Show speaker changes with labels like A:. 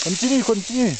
A: 건찜이 건찜